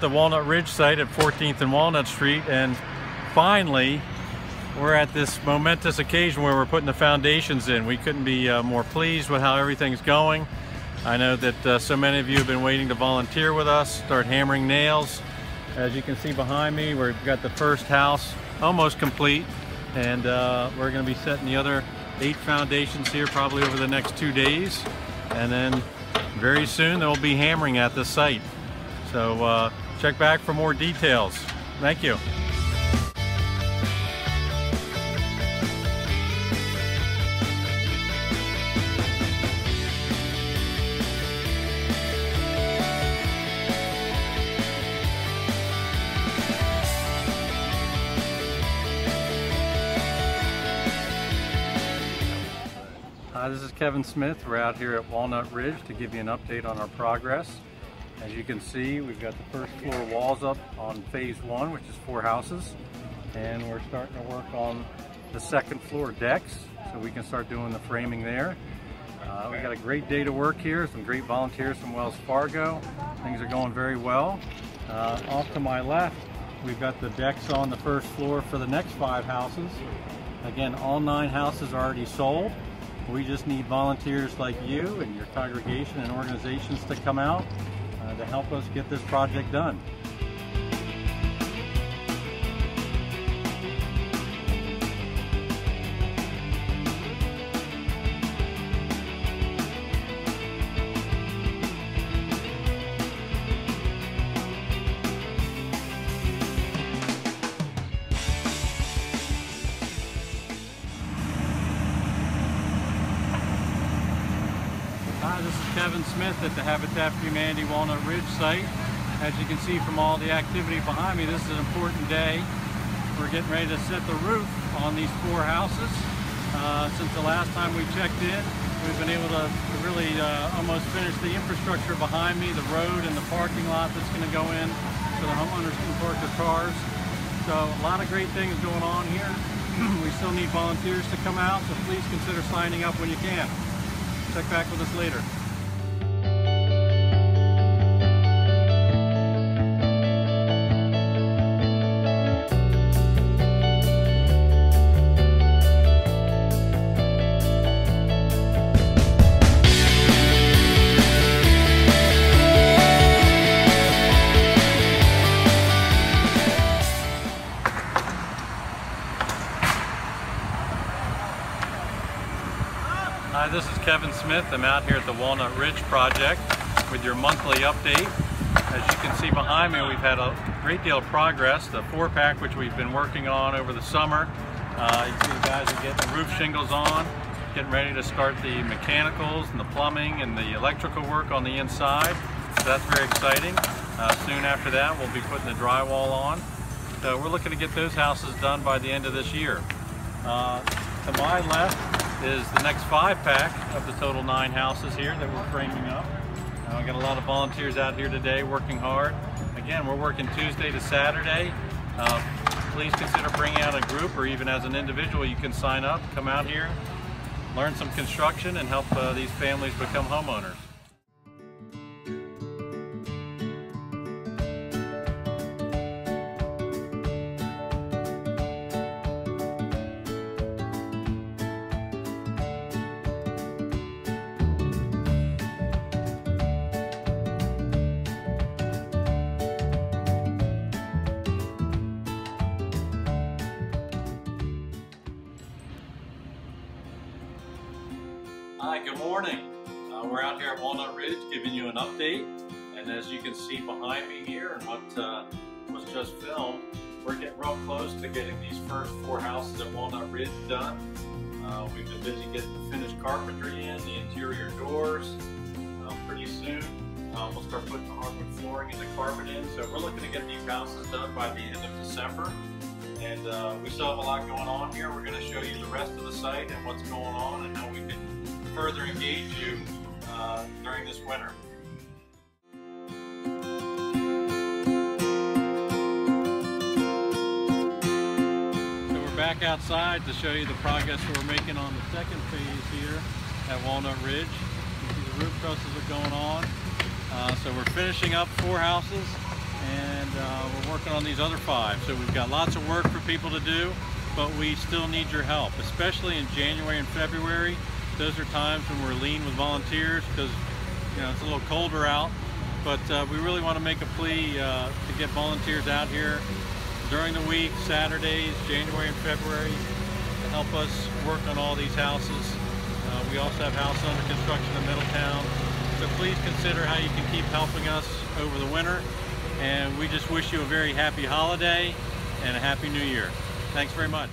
The Walnut Ridge site at 14th and Walnut Street and finally we're at this momentous occasion where we're putting the foundations in. We couldn't be uh, more pleased with how everything's going. I know that uh, so many of you have been waiting to volunteer with us, start hammering nails. As you can see behind me, we've got the first house almost complete and uh, we're going to be setting the other eight foundations here probably over the next two days and then very soon they'll be hammering at the site. So uh, check back for more details. Thank you. Hi, this is Kevin Smith. We're out here at Walnut Ridge to give you an update on our progress. As you can see, we've got the first floor walls up on phase one, which is four houses. And we're starting to work on the second floor decks, so we can start doing the framing there. Uh, we got a great day to work here, some great volunteers from Wells Fargo. Things are going very well. Uh, off to my left, we've got the decks on the first floor for the next five houses. Again, all nine houses are already sold. We just need volunteers like you and your congregation and organizations to come out to help us get this project done. Kevin Smith at the Habitat for Humanity Walnut Ridge site. As you can see from all the activity behind me, this is an important day. We're getting ready to set the roof on these four houses. Uh, since the last time we checked in, we've been able to, really uh, almost finish the infrastructure behind me, the road and the parking lot that's going to go in so the homeowners can park their cars. So a lot of great things going on here. we still need volunteers to come out, so please consider signing up when you can. Check back with us later. Kevin Smith. I'm out here at the Walnut Ridge Project with your monthly update. As you can see behind me, we've had a great deal of progress. The four pack, which we've been working on over the summer, uh, you see the guys are getting the roof shingles on, getting ready to start the mechanicals and the plumbing and the electrical work on the inside. So that's very exciting. Uh, soon after that, we'll be putting the drywall on. So we're looking to get those houses done by the end of this year. Uh, to my left is the next five pack of the total nine houses here that we're framing up. Uh, we got a lot of volunteers out here today working hard. Again, we're working Tuesday to Saturday. Uh, please consider bringing out a group or even as an individual you can sign up, come out here, learn some construction and help uh, these families become homeowners. Hi, good morning. Uh, we're out here at Walnut Ridge giving you an update. And as you can see behind me here and what uh, was just filmed, we're getting real close to getting these first four houses at Walnut Ridge done. Uh, we've been busy getting the finished carpentry in, the interior doors. Uh, pretty soon, uh, we'll start putting the hardwood flooring and the carpet in. So we're looking to get these houses done by the end of December. And uh, we still have a lot going on here. We're going to show you the rest of the site and what's going on and how we can further engage you uh, during this winter. So we're back outside to show you the progress we're making on the second phase here at Walnut Ridge. You see the roof trusses are going on. Uh, so we're finishing up four houses and uh, we're working on these other five. So we've got lots of work for people to do, but we still need your help, especially in January and February. Those are times when we're lean with volunteers because you know it's a little colder out. But uh, we really want to make a plea uh, to get volunteers out here during the week, Saturdays, January and February, to help us work on all these houses. Uh, we also have houses under construction in Middletown. So please consider how you can keep helping us over the winter. And we just wish you a very happy holiday and a happy new year. Thanks very much.